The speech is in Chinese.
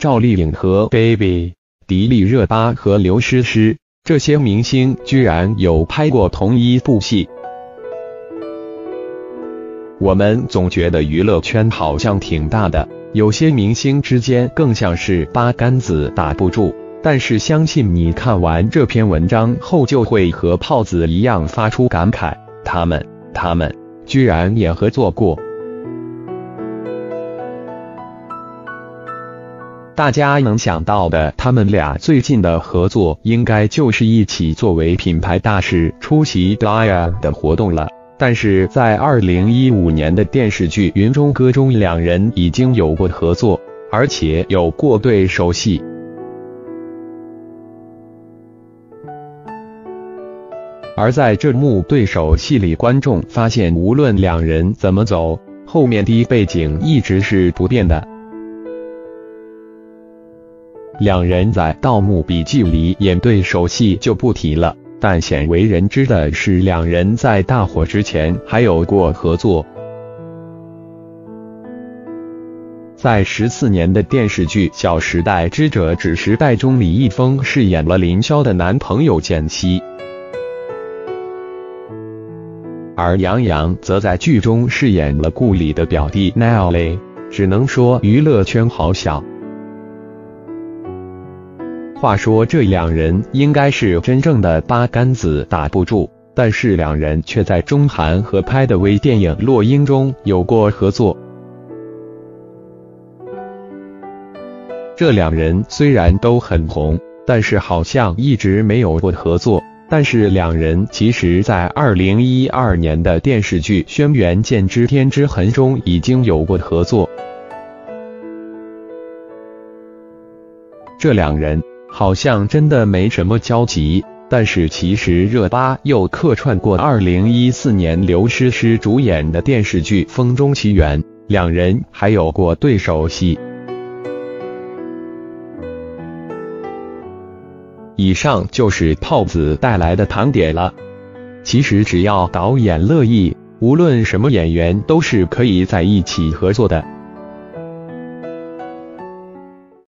赵丽颖和 Baby、迪丽热巴和刘诗诗这些明星居然有拍过同一部戏。我们总觉得娱乐圈好像挺大的，有些明星之间更像是八竿子打不住。但是相信你看完这篇文章后，就会和炮子一样发出感慨：他们，他们居然也合作过。大家能想到的，他们俩最近的合作，应该就是一起作为品牌大使出席 Dia 的活动了。但是在二零一五年的电视剧《云中歌》中，两人已经有过合作，而且有过对手戏。而在这幕对手戏里，观众发现，无论两人怎么走，后面的背景一直是不变的。两人在《盗墓笔记》里演对手戏就不提了，但鲜为人知的是，两人在大火之前还有过合作。在十四年的电视剧《小时代之者指时代》中，李易峰饰演了林霄的男朋友简溪，而杨洋则在剧中饰演了顾里的表弟 Nelly。只能说娱乐圈好小。话说这两人应该是真正的八竿子打不住，但是两人却在中韩合拍的微电影《落英》中有过合作。这两人虽然都很红，但是好像一直没有过合作。但是两人其实，在二零一二年的电视剧《轩辕剑之天之痕》中已经有过合作。这两人。好像真的没什么交集，但是其实热巴又客串过2014年刘诗诗主演的电视剧《风中奇缘》，两人还有过对手戏。以上就是炮子带来的糖点了。其实只要导演乐意，无论什么演员都是可以在一起合作的。